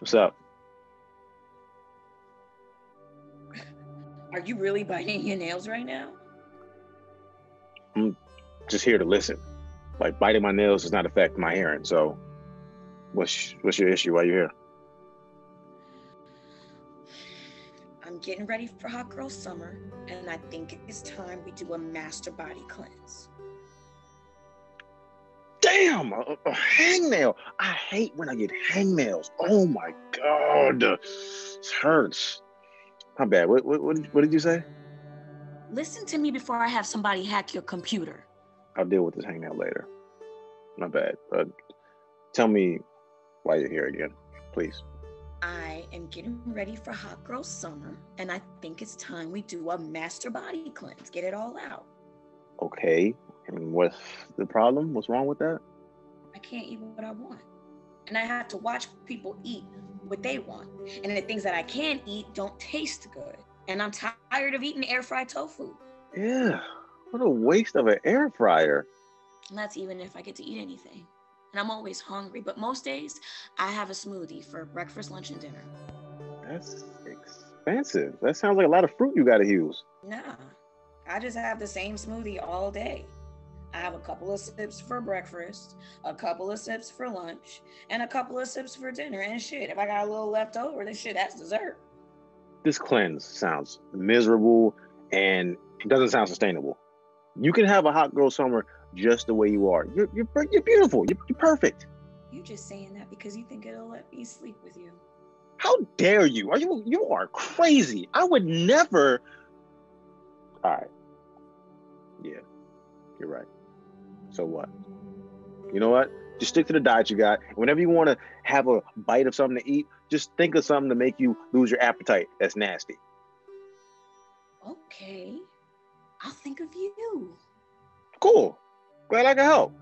What's up? Are you really biting your nails right now? I'm just here to listen. Like biting my nails does not affect my hearing. So, what's what's your issue while you're here? I'm getting ready for hot girl summer, and I think it's time we do a master body cleanse. Damn, a, a hangnail. I hate when I get hangnails. Oh my god, this hurts. My bad. What, what, what, did, you say? Listen to me before I have somebody hack your computer. I'll deal with this hangnail later. My bad. But tell me why you're here again, please. I am getting ready for hot girl summer, and I think it's time we do a master body cleanse. Get it all out. Okay. And what's the problem? What's wrong with that? I can't eat what I want. And I have to watch people eat what they want. And the things that I can eat don't taste good. And I'm tired of eating air fried tofu. Yeah. What a waste of an air fryer. And that's even if I get to eat anything. And I'm always hungry, but most days I have a smoothie for breakfast, lunch, and dinner. That's expensive. That sounds like a lot of fruit you got to use. Nah, I just have the same smoothie all day. I have a couple of sips for breakfast, a couple of sips for lunch, and a couple of sips for dinner. And shit, if I got a little left over, then shit, that's dessert. This cleanse sounds miserable and it doesn't sound sustainable. You can have a hot girl summer just the way you are. You're you're, you're beautiful. You're, you're perfect. You're just saying that because you think it'll let me sleep with you. How dare you? Are you you are crazy? I would never. All right. Yeah, you're right. So what? You know what? Just stick to the diet you got. Whenever you want to have a bite of something to eat, just think of something to make you lose your appetite. That's nasty. Okay. I'll think of you. Cool. Glad I could help.